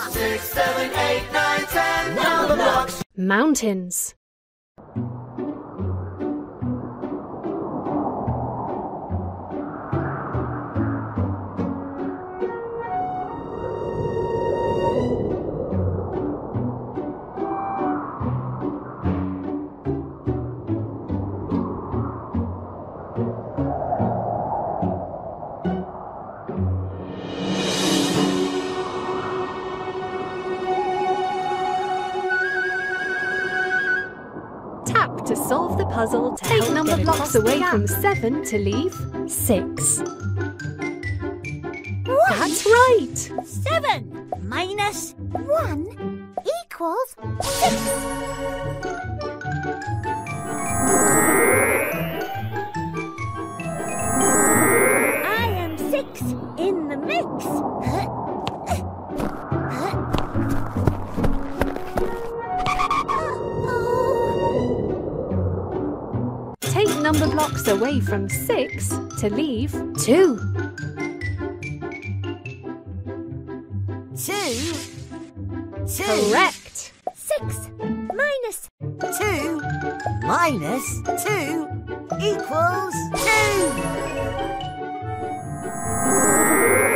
Six, seven, eight, nine, ten. Blocks. Mountains. Tap to solve the puzzle to Take number blocks away from seven to leave six. That's right. Seven minus one equals six. Away from six to leave two. Two. Two. Correct. Six minus two minus two equals two. Two.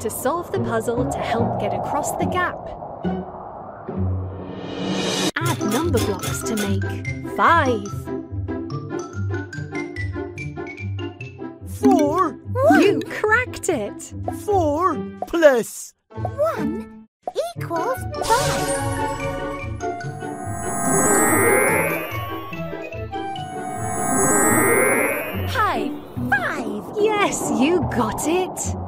To solve the puzzle to help get across the gap. Add number blocks to make five. Four, You cracked it. four plus One equals five. High five. Yes, you got it.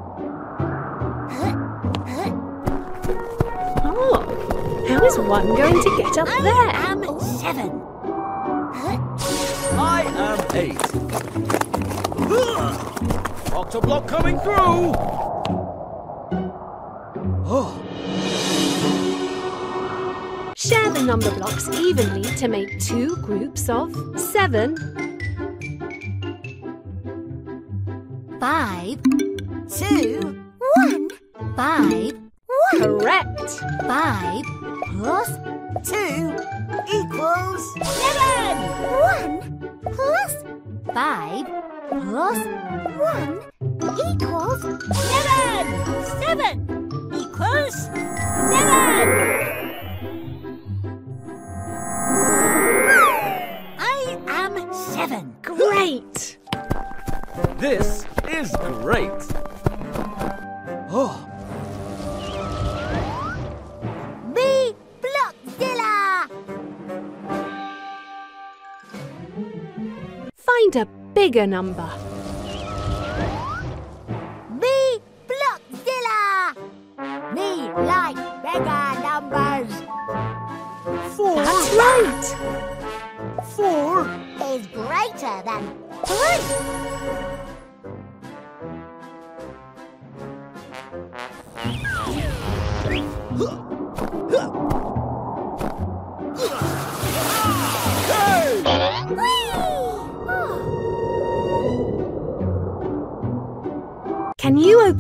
How is one going to get up I there? I am seven. I am eight. Octoblock coming through. Oh, Share the number blocks evenly to make two groups of seven. Five, two, one. Five, One. Correct. Five plus two equals seven. One plus five plus one equals seven. Seven equals seven. I am seven. Great. this is great. Oh, bigger number. Me Blockzilla. Me like bigger numbers. four, That's right. four, Is greater than three. Can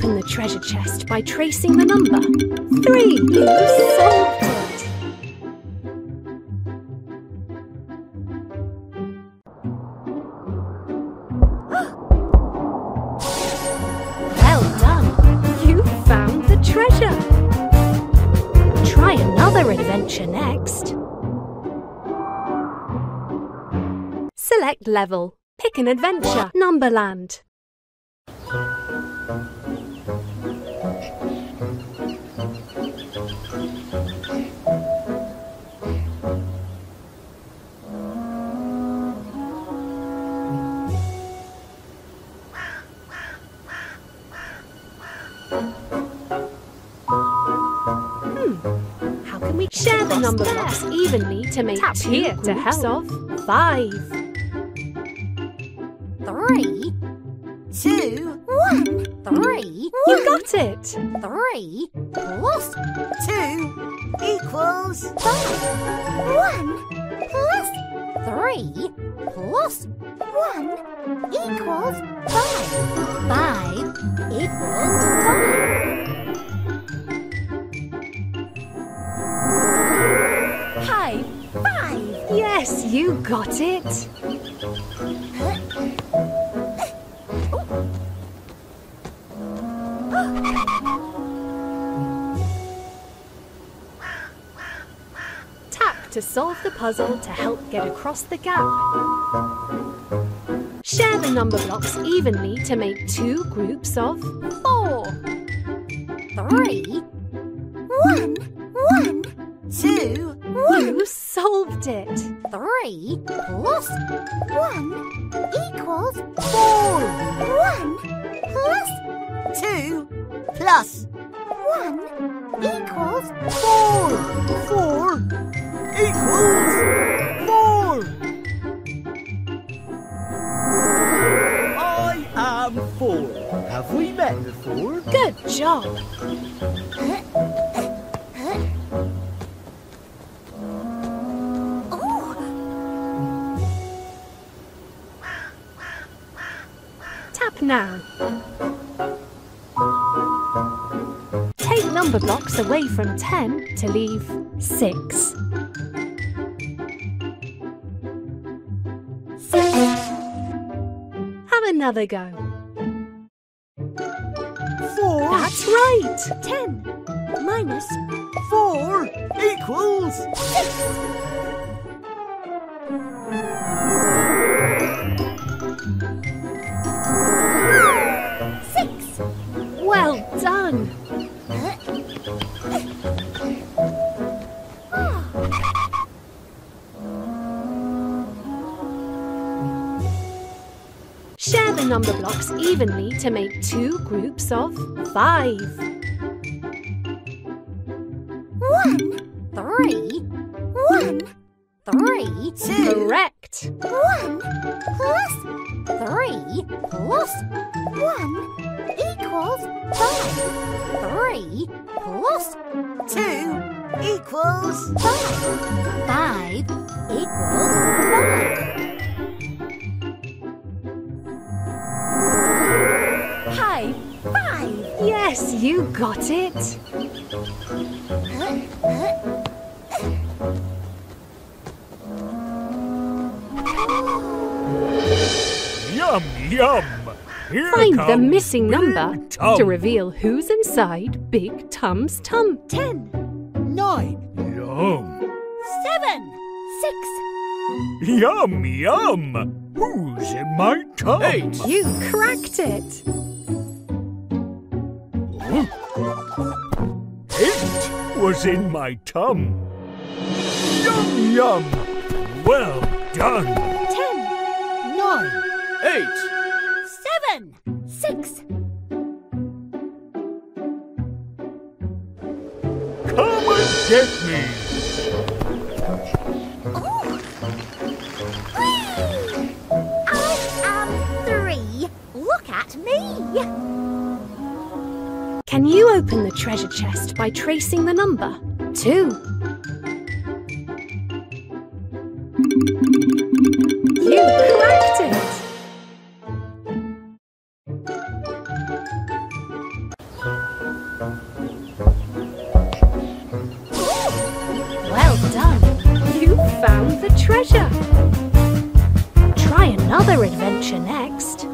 open the treasure chest by tracing the number? Three. You've solved it. Well done. You found the treasure. Try another adventure next. Select level. Pick an adventure. Numberland. We share the number blocks evenly to make Tap two here to help. of five? Three, two, One, three, You got it! three plus Two equals five. One plus three plus one equals five. Five equals five. Yes, you got it! Tap to solve the puzzle to help get across the gap. Share the number blocks evenly to make two groups of four. Three. One. One. two plus one equals four. One plus two plus one equals four. four equals four. I am four. Have we met before? Good job! now. Take number blocks away from 10 to leave 6. Have another go. 4 That's right! 10 minus 4 equals 6! Done! Share the number blocks evenly to make two groups of five. One, three, one, three, two Correct! one plus three plus one equals five. Three plus two equals five. Five equals five. High Five. Yes, you got it! Yum, yum. Here Find the missing Big number Tum. to reveal who's inside Big Tum's tum. Ten. nine. Yum. Seven. Six. Yum, yum. Who's in my tum? Eight. You cracked it! Eight was in my tum. Yum, yum. Well done. Ten. Nine. Eight. Get me. Can you open the treasure chest by tracing the number? Two. You cracked it! found the treasure. Try another adventure next.